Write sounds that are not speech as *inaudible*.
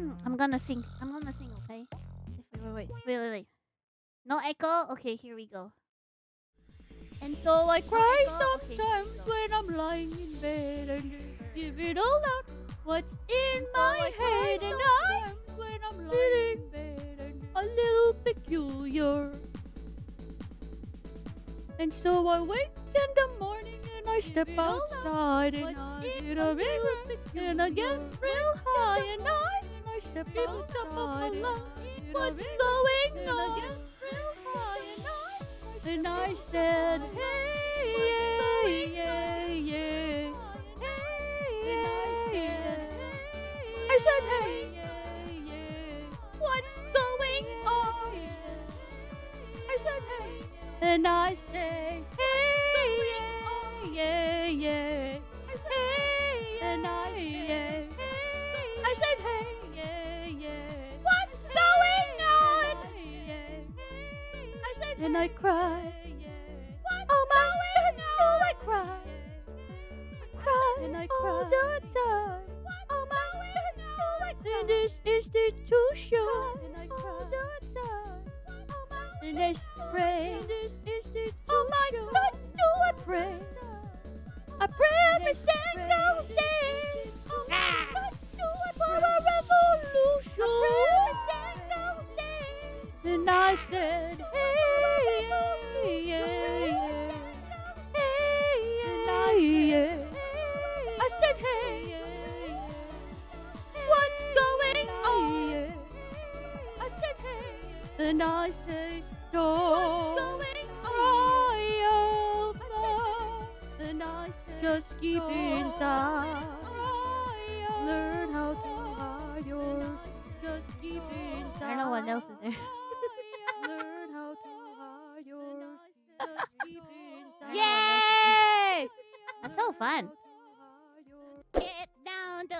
*clears throat* I'm gonna sing. I'm gonna sing, okay? Wait, wait, wait, wait, wait. No echo? Okay, here we go. And so I cry? Sometimes go. when I'm lying in bed and give it all out. What's in my I head and I when I'm *clears throat* lying in bed and a little peculiar. And so I wake in the morning and I step it all out. outside and I get a mirror and I get real high and I and I step up of my lungs. I get a What's going on? get real high and I and I said, hey, yeah, yeah, yeah. Hey. I said, hey. What's going on? I said, hey. And I say, hey, yeah, yeah, yeah. I said, hey, and I say, hey. I said, hey, and I cry. What's Oh my God, do I cry? I cry And I all the time. Oh my oh, oh, God, do I cry? In this institution, and I cry all the time. And I pray in this institution. Oh my God, do I pray? I pray every single day. Oh my. God, do I for a revolution? I pray every single day. And I said, said, hey. What's going on? I said, hey, and I say, don't What's going cry out loud. And I say, just keep inside. Learn how to hide yours. Just keep inside. I don't know what else is there. Learn how to hide yours. Just keep inside. Yay! That's so fun.